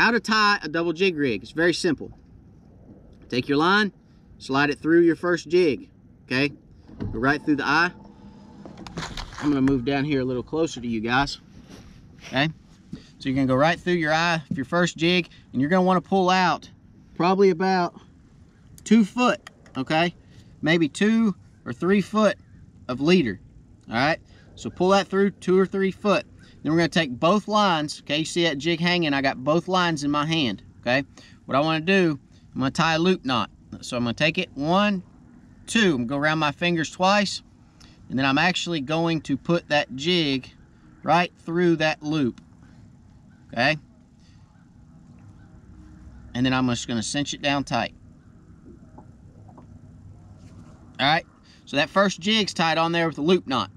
how to tie a double jig rig. It's very simple. Take your line, slide it through your first jig, okay? Go right through the eye. I'm gonna move down here a little closer to you guys, okay? So you're gonna go right through your eye of your first jig, and you're gonna wanna pull out probably about two foot, okay? Maybe two or three foot of leader, all right? So pull that through two or three foot. Then we're gonna take both lines, okay? You see that jig hanging? I got both lines in my hand, okay? What I wanna do, I'm gonna tie a loop knot. So I'm gonna take it, one, two, I'm gonna go around my fingers twice, and then I'm actually going to put that jig right through that loop, okay? And then I'm just gonna cinch it down tight. All right, so that first jig's tied on there with the loop knot.